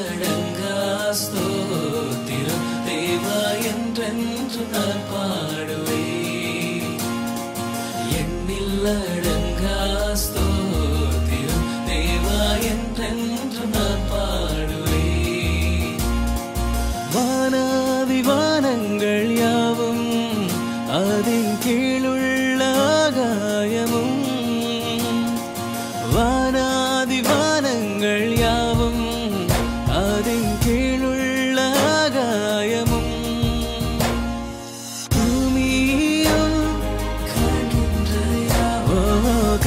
அடங்கா ஸ்தோத்திரம். தேவா என்றென்று நான் பாடுவேன். எண்ணில் அடங்க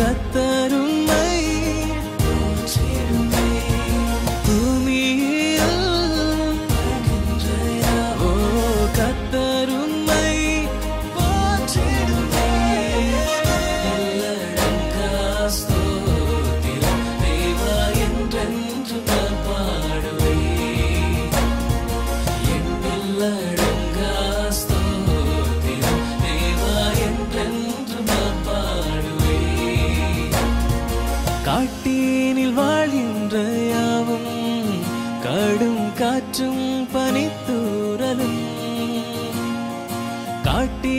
கத்த காட்டீனில் வாழ்கின்ற யாவும் கடும் காற்றும் பனித்தூரலும் காட்டீ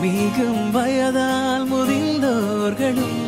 மிகும் வயதால் முதிர்ந்தோர்களும்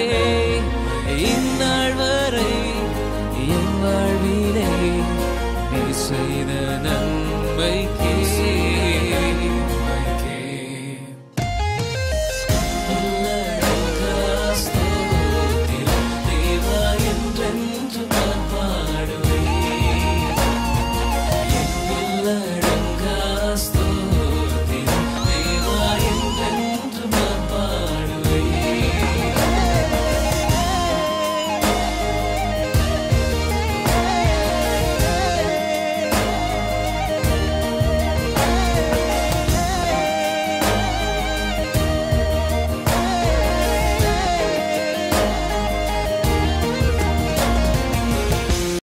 என் வாழ்விலே நீ செய்த நன்மைக்கு